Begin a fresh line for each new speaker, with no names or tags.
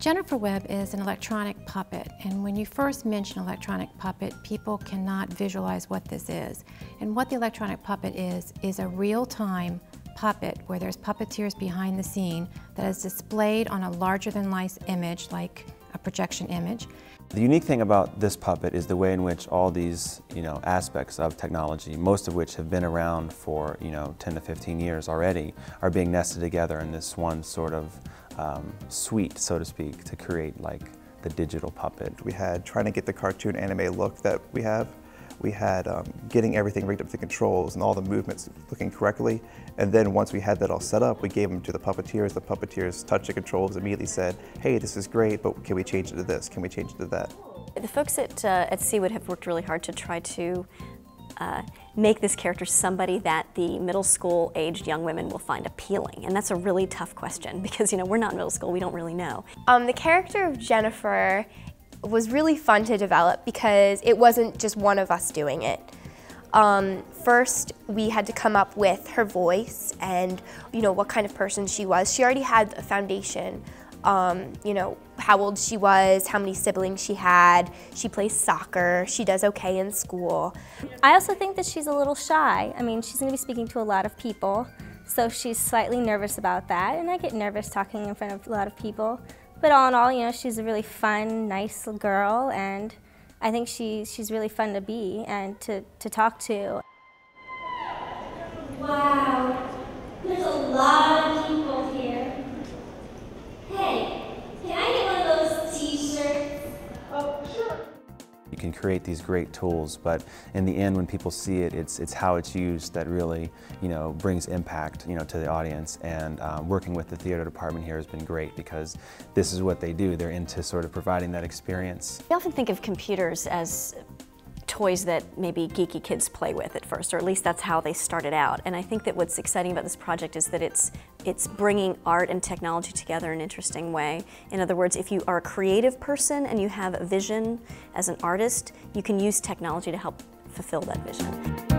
Jennifer Webb is an electronic puppet, and when you first mention electronic puppet, people cannot visualize what this is. And what the electronic puppet is, is a real-time puppet where there's puppeteers behind the scene that is displayed on a larger-than-life image, like a projection image.
The unique thing about this puppet is the way in which all these, you know, aspects of technology, most of which have been around for, you know, 10 to 15 years already, are being nested together in this one sort of um, suite, so to speak, to create like the digital puppet.
We had trying to get the cartoon anime look that we have. We had um, getting everything rigged up to the controls and all the movements looking correctly. And then once we had that all set up, we gave them to the puppeteers. The puppeteers touched the controls, immediately said, hey, this is great, but can we change it to this? Can we change it to that?
The folks at, uh, at CWIT have worked really hard to try to uh, make this character somebody that the middle school aged young women will find appealing? And that's a really tough question because, you know, we're not middle school, we don't really know.
Um, the character of Jennifer was really fun to develop because it wasn't just one of us doing it. Um, first, we had to come up with her voice and, you know, what kind of person she was. She already had a foundation um, you know, how old she was, how many siblings she had. She plays soccer. She does okay in school.
I also think that she's a little shy. I mean, she's going to be speaking to a lot of people, so she's slightly nervous about that. And I get nervous talking in front of a lot of people. But all in all, you know, she's a really fun, nice girl, and I think she, she's really fun to be and to, to talk to.
Wow, there's a lot of people here.
Can create these great tools, but in the end, when people see it, it's, it's how it's used that really, you know, brings impact, you know, to the audience. And um, working with the theater department here has been great because this is what they do. They're into sort of providing that experience.
We often think of computers as toys that maybe geeky kids play with at first, or at least that's how they started out. And I think that what's exciting about this project is that it's, it's bringing art and technology together in an interesting way. In other words, if you are a creative person and you have a vision as an artist, you can use technology to help fulfill that vision.